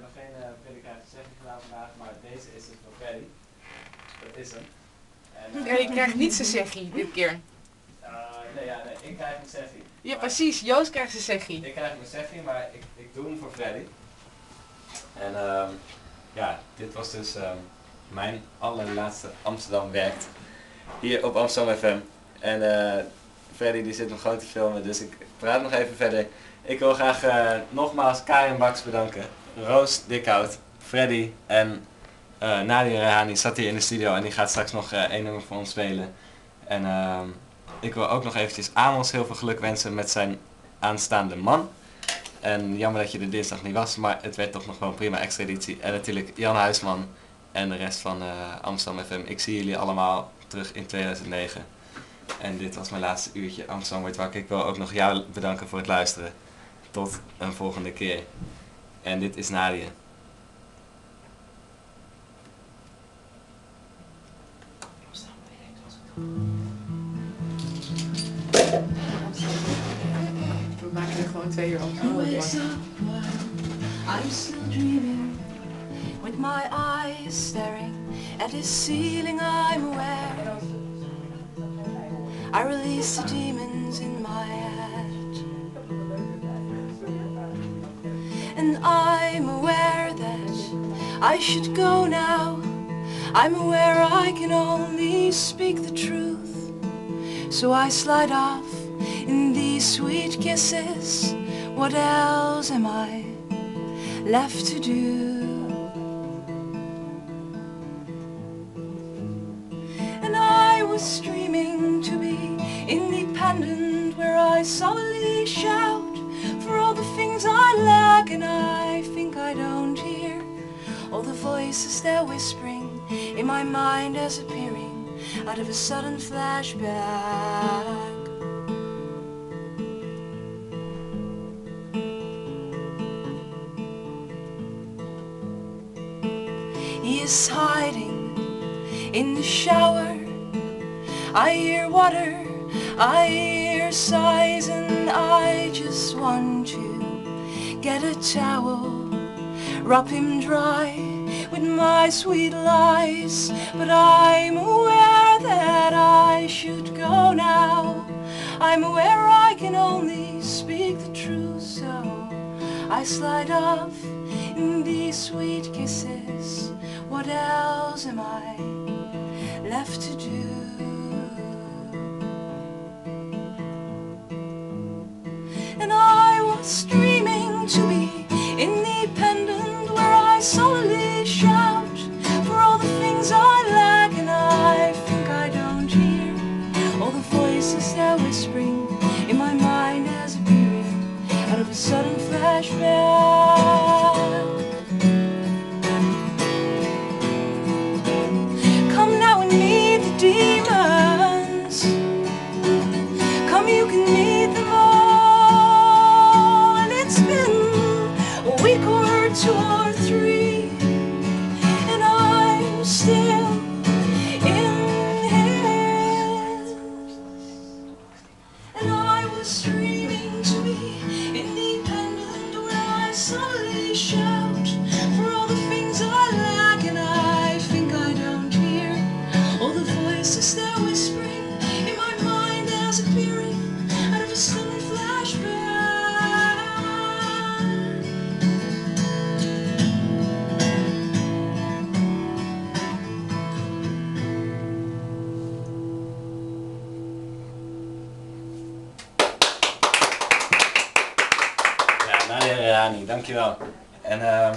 heb nog geen uh, gedaan vandaag, maar deze is het voor Freddy. Dat is hem. En, uh, je krijgt niet zijn zeggie dit keer. Uh, nee, ja, nee, ik krijg een zeggie. Ja, precies. Joost krijgt zijn zeggie. Ik krijg mijn zeggie, maar ik, ik doe hem voor Freddy. En um, ja, dit was dus um, mijn allerlaatste Amsterdam werkt. Hier op Amsterdam FM. En uh, Freddy die zit nog gewoon te filmen, dus ik praat nog even verder. Ik wil graag uh, nogmaals Karin Baks bedanken. Roos Dikhout, Freddy en uh, Nadia Rehani zat hier in de studio en die gaat straks nog uh, één nummer voor ons spelen. En uh, ik wil ook nog eventjes Amos heel veel geluk wensen met zijn aanstaande man. En jammer dat je er dinsdag niet was, maar het werd toch nog wel een prima extra editie. En natuurlijk Jan Huisman en de rest van Amsterdam FM. Ik zie jullie allemaal terug in 2009. En dit was mijn laatste uurtje Amsterdam wordt wakker. Ik wil ook nog jou bedanken voor het luisteren. Tot een volgende keer. En dit is Nadia. We maken er gewoon twee uur over. I'm still dreaming with my eyes staring at this ceiling I'm aware I release the demons in my head And I'm aware that I should go now. I'm aware I can only speak the truth. So I slide off in these sweet kisses. What else am I left to do? And I was streaming to be independent Where I solely all the voices they're whispering in my mind as appearing out of a sudden flashback. He is hiding in the shower. I hear water, I hear sighs, and I just want to get a towel, rub him dry my sweet lies, but I'm aware that I should go now. I'm aware I can only speak the truth, so I slide off in these sweet kisses. What else am I left to do? And I was dreaming to be a sudden flashback. Come now and meet the demons. Come, you can meet them all. And it's been a week or two solely Rani, dankjewel. En. Ehm,